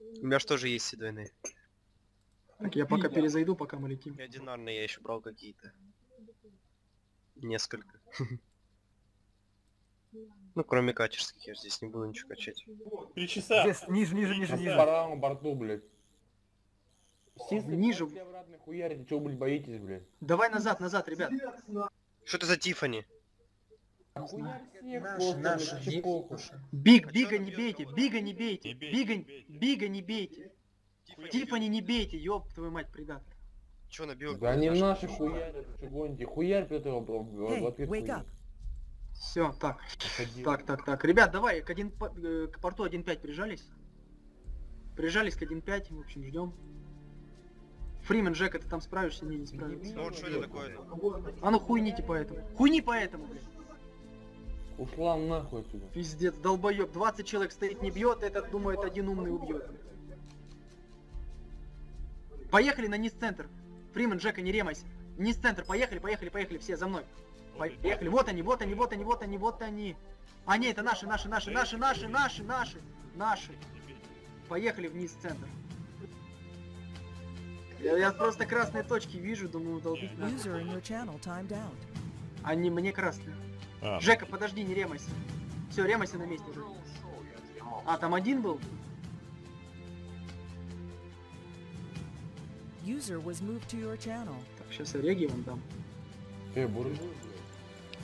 У меня же тоже есть все двойные. Так, я пока перезайду, пока мы летим. Одинарные я еще брал какие-то. Несколько. Ну, кроме каческих, я здесь не буду ничего качать. Три часа. Здесь, ниже, ниже, ниже, На ниже. правом борту, блядь. Сисли, Ниже. все обратно хуярите, чего, блядь, боитесь, блядь? Давай назад, назад, ребят. Что это за Тифани? Не похуй. Биг, А бига не бейте, бига не бейте, бига, не бейте. бига не бейте. Тифани не бейте, ёб твою мать, предатор. Чё набил? Да они в наши хуярят, гоните. Хуярь, Петр, в Hey, в ответ wake хуярь. up. Все, так, так, так, так. Ребят, давай, к, один, по- э, к порту 1.5 прижались. Прижались к 1.5, в общем, ждем. Фримен, Джек, ты там справишься? Не, не справишься. Ну вот что это такое? А ну хуйните поэтому. Хуйни поэтому, блядь. Ушла нахуй отсюда. Пиздец, долбоеб. 20 человек стоит, не бьет, этот думает, один умный убьет. Поехали на низ-центр. Фримен, Джека, не ремайся. Низ-центр, поехали, поехали, поехали, все за мной. Поехали, вот они, вот они, вот они, вот они, вот они. А, не, это наши, наши, наши, наши, наши, наши, наши, наши. Поехали вниз в центр. Я, я просто красные точки вижу, думаю, долбить надо. Они мне красные. А, Жека, подожди, не ремайся. Все, ремайся на месте уже. А, там один был? User was moved to your channel. Так, сейчас я реги вам дам. Ты, буржуй.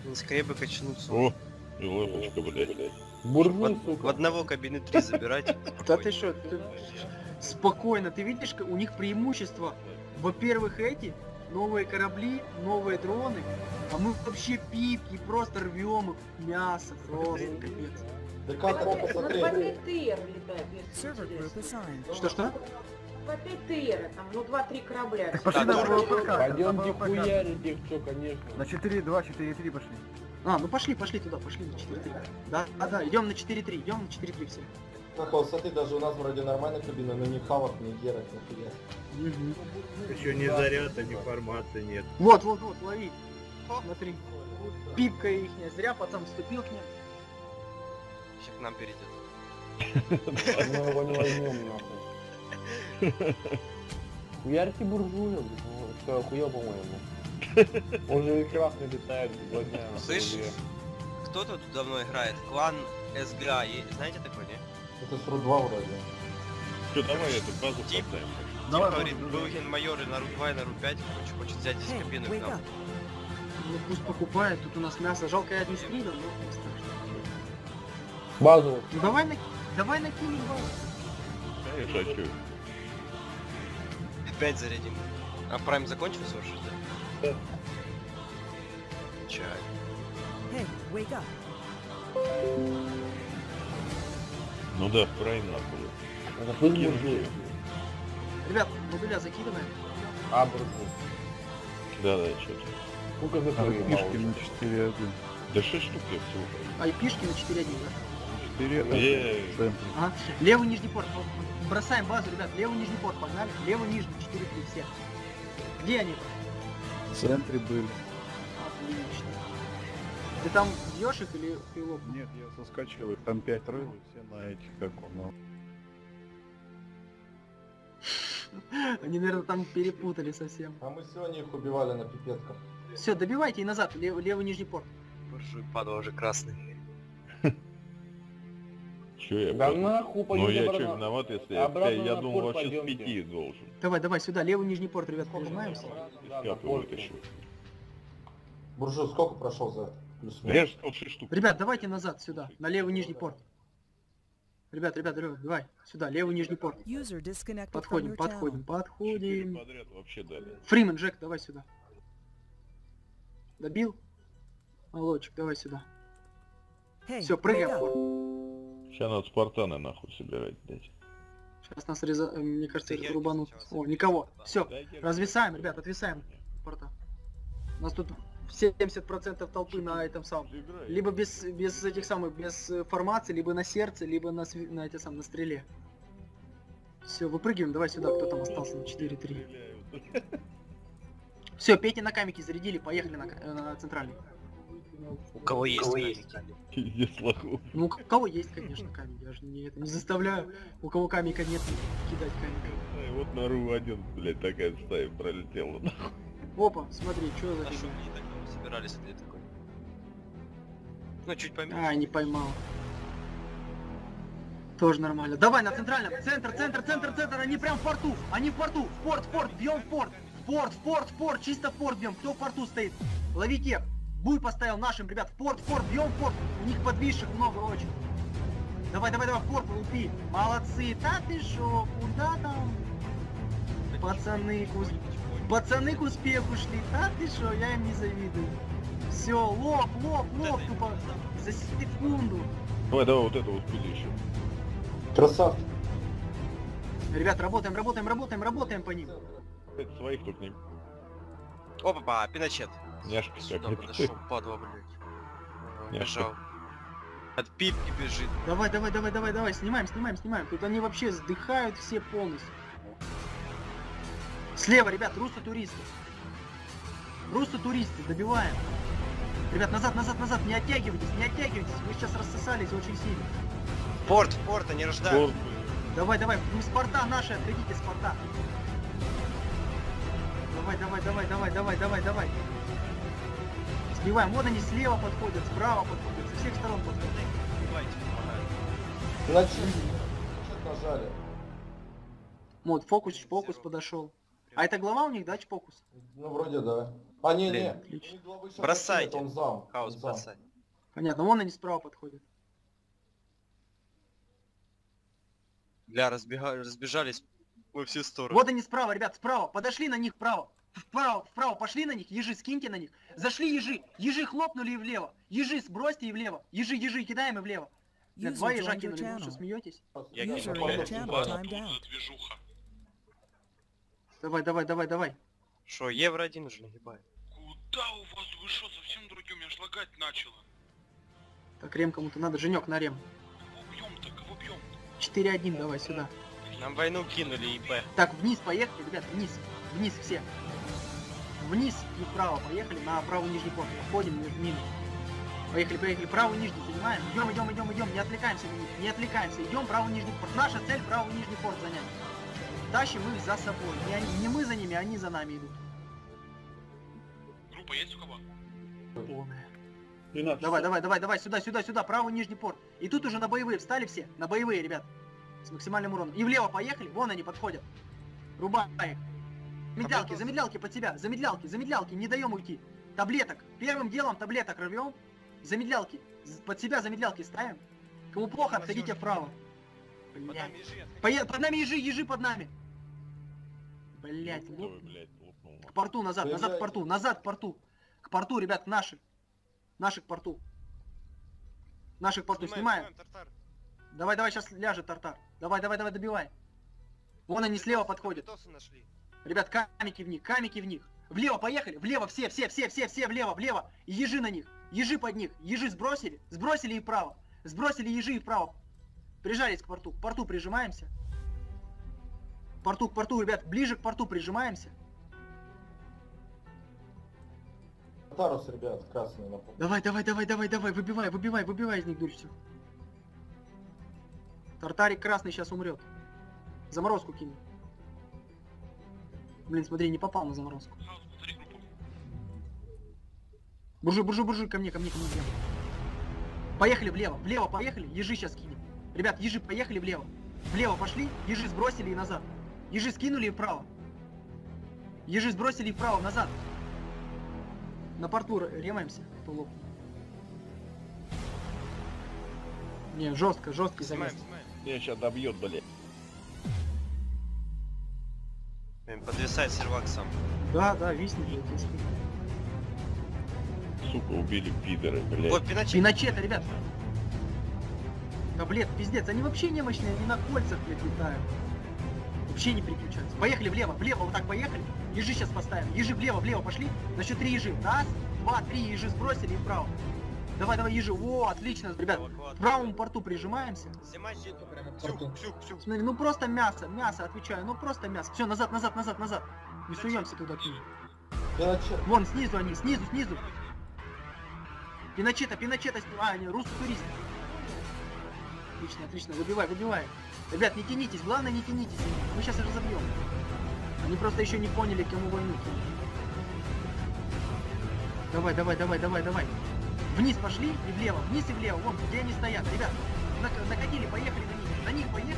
Ну, Скорее бы качнуться. О, и лапочка, блядь. Буржуй, В, одного кабины три забирать. Да ты что, спокойно, ты видишь, у них преимущество. Во-первых, эти новые корабли, новые дроны, а мы вообще пипки, просто рвем их мясо, просто капец. Да как На посмотреть? 2-5 ТР летает, если. Что-что? 2-5 ТР, там, ну 2-3 корабля. Так пошли на. ВПК. Пойдемте хуярить их, что, конечно. На 4-2, 4-3 пошли. А, ну пошли, пошли туда, пошли на 4-3. Да, да, да, идем на 4-3, идем на 4-3 все. Вот, смотри, даже у нас вроде нормальная кабина, но ни хавок, ни герок, нихуя. Мгм. Еще ни заряда, ни формации нет. Вот, вот, вот, лови. Смотри. Пипка ихняя, зря пацан вступил к ним. Сейчас к нам перейдет. Мы его не возьмем, нахуй. Хуярьте буржуя, ну, Что, охуел, по-моему. Он же и красный летает, два дня. нахуй, Слышь? в игре. Кто тут давно играет? Клан СГА. Знаете такой, не? Это с Ру-2 вроде. Что, давай эту базу Тип. поставим. Давай, Тип говорит, давай. генмайор и на Ру-2 и на Ру-5, короче, хочет взять здесь Hey, кабину к wake нам. up. Ну пусть покупает, тут у нас мясо. Жалко, я не скрина, но не страшно. Базу. Ну давай на... Давай накинем базу. А чё? Опять зарядим. А прайм закончился уже, да? Да. Чай. Hey, wake up. Ну да, Кинуть буржуй. её. Ребят, модуля закидываем. А, буржуй. Да, да, ты. Сколько за твои на 4-1. Да 6 штук я всего. Айпишки на 4-1, да? 4 Е, в центре. Ага. Левый нижний порт. Бросаем базу, ребят. Левый нижний порт, погнали. Левый нижний, 4-3, все. Где они? В центре были. Отлично. Ты там бьешь их или пилот? Нет, я соскочил, их там 5 рыл, и все на этих, как он, ну, Они, наверное, там перепутали совсем. А мы сегодня их убивали на пипетках. Все, добивайте и назад, лев- левый нижний порт. Буржуй падал уже красный. чё я Да нахуй Ну я обратно. чё, виноват, если я, я думал вообще с. 5 должен. Давай, давай, сюда, левый нижний порт, ребят, прижимаемся. Из пятого. Буржуй, сколько прошел за плюс-минус? Я же сказал 6 штук. Ребят, давайте назад, сюда, на левый нижний порт. Ребят, ребят, ребят, давай, сюда, левый нижний порт. Подходим, подходим, подходим. Четыре подряд вообще дали. Фримен, Джек, давай сюда. Добил? Молодчик, давай сюда. Hey, Все, прыгаем в up. порт. Сейчас надо Спартана нахуй собирать, блядь. Сейчас нас реза... э, мне кажется, Герки рубанут. О, никого. Все, развисаем, ребят, отвисаем порта. У нас тут 70% толпы на этом самом. Либо без, без этих самых, без э, формации, либо на сердце, либо на, на эти самые, на стреле. Все, выпрыгиваем, давай сюда, кто там остался на 4-3. Стреляют. Все, пейте на камики, зарядили, поехали на, э, на центральный. У кого есть камень? Пиздец лоху. Ну, у кого есть, конечно, камень. Я же не, это, не заставляю, у кого камика нет, кидать камень. Ай, вот на РУ-1, блядь, такая стая пролетела. нахуй. Опа, смотри, что за А фигня. Там собирались, где такой? Ну, чуть поменьше. А, не поймал. Тоже нормально. Давай на центральном. Центр, центр, центр, центр. Они прям в порту. Они в порту. В порт, в порт. Бьем в порт. В порт, в порт, в порт. Чисто в порт бьем. Кто в порту стоит? Лови тех. Буй поставил нашим, ребят. В порт, в порт. Бьем в порт. У них подвисших много очень. Давай, давай, давай, в порт лупи. Молодцы. Да ты шо? Куда там? Пацаны, к ус- пацаны к успеху шли. Да ты шо? Я им не завидую. Все, лоб, лоб, лоб, тупо за секунду. Давай, давай, вот это вот пули еще. Красавчик. Ребят, работаем, работаем, работаем, работаем по ним. Это своих тут не... Опа-па, Пиночет. Няшка Сюда как подошел, падла, блядь. А, Я Бежал. От пипки бежит. Давай, давай, давай, давай, давай, снимаем, снимаем, снимаем. Тут они вообще сдыхают все полностью. Слева, ребят, руссо туристы. Руссо туристы, добиваем. Ребят, назад, назад, назад, не оттягивайтесь, не оттягивайтесь. Вы сейчас рассосались очень сильно. Порт, порт, они рождают. Порт. Давай, давай, ну, спорта наши, отходите, спорта. Давай, давай, давай, давай, давай, давай, давай. Сбиваем. Вот они слева подходят, справа подходят, со всех сторон подходят. Помогают. Начали. нажали. Вот, фокус, фокус подошел. А это глава у них, да, фокус? Ну, вроде да. А, не, не. Блин, отлично. У них главы щас Бросайте. нет, Он зам. Хаос он зам. бросай. Понятно, вон они справа подходят. Бля, разбега... разбежались во все стороны. Вот они справа, ребят, справа. Подошли на них вправо. Вправо, вправо, пошли на них, ежи, скиньте на них. Зашли ежи, ежи хлопнули и влево. Ежи сбросьте и влево. Ежи, ежи, кидаем и влево. Бля, User Два ежа joined your кинули, ну что, смеетесь? Я User in your блядь. channel timed out. Давай, давай, давай, давай. Шо, евро один уже нагибает. Куда у вас? Вы что, совсем другим? Я ж лагать начало. Так, рем кому-то надо, Женек на рем. Кого бьем-то? Кого бьем? 4-1, давай сюда. Нам войну кинули, ИП. Так, вниз поехали, ребят, вниз. Вниз все. Вниз и вправо поехали, на правый нижний порт. Входим между ними. Поехали, поехали, правый нижний занимаем. Идем, идем, идем, идем, не отвлекаемся не отвлекаемся. Идем, правый нижний порт. Наша цель правый нижний порт занять. Тащим их за собой. Не, они- не мы за ними, они за нами идут. Группа есть у кого? Полная. 12. Давай, давай, давай, давай, сюда, сюда, сюда, правый нижний порт. И тут уже на боевые встали все, на боевые, ребят. С максимальным уроном. И влево поехали, вон они подходят. Рубай их. Замедлялки, замедлялки под себя, замедлялки, замедлялки, не даем уйти. Таблеток. Первым делом таблеток рвем. Замедлялки. Под себя замедлялки ставим. Кому плохо, отходите вправо. Под Блядь. нами ежи, Пое- Под нами ежи, ежи под нами. Блять, лопнул. к порту назад, назад к порту, назад к порту. К порту, ребят, наши. Наши к порту. Наши к порту, снимаем. тартар. Давай, давай, сейчас ляжет тартар. Давай, давай, давай, добивай. Вон они слева подходят. Нашли. Ребят, камики в них, камики в них. Влево, поехали, влево, все, все, все, все, все, влево, влево. И ежи на них, ежи под них. Ежи сбросили, сбросили и вправо. Сбросили ежи и вправо. Прижались к порту, к порту прижимаемся. Порту, к порту, ребят, ближе к порту прижимаемся. Тарус, ребят, красный на пол. Давай, давай, давай, давай, давай, выбивай, выбивай, выбивай из них дурь всю. Тартарик красный сейчас умрет. Заморозку кинь. Блин, смотри, не попал на заморозку. Буржуй, буржуй, буржуй, ко мне, ко мне, ко мне, влево. Поехали влево, влево поехали, ежи сейчас кинем. Ребят, ежи поехали влево. Влево пошли, ежи сбросили и назад. Ежи скинули и вправо. Ежи сбросили и вправо, назад. На порту ремаемся, по лоб. Не, жестко, жесткий замес. Меня сейчас добьет, блядь. Блин, Подвисает сервак сам. Да, да, виснет, я тебе скажу. Сука, убили пидоры, блядь. Вот Пиночет. Пиночета, ребят. Таблет, пиздец, они вообще немощные, они на кольцах, блядь, летают. Вообще не переключаются. Поехали влево, влево, вот так поехали. Ежи сейчас поставим. Ежи влево, влево пошли. На счет три ежи. Раз, два, три ежи сбросили и вправо. Давай, давай, ежи. О, отлично, ребят. К правому порту прижимаемся. Снимайте. Прямо к Всю, порту. всю, всю. Смотри, ну просто мясо, мясо, отвечаю, ну просто мясо. Все, назад, назад, назад, назад. Не суемся туда к ним. Вон, снизу они, снизу, снизу. Пиночета, Пиночета, а, не, русский турист. Отлично, отлично, выбивай, выбивай. Ребят, не тянитесь, главное не тянитесь. Мы сейчас разобьем. Они просто еще не поняли, кому войну кинуть. Давай, давай, давай, давай, давай. Вниз пошли и влево, вниз и влево. Вон, где они стоят, ребят. Накатили, поехали на них. На них поехали.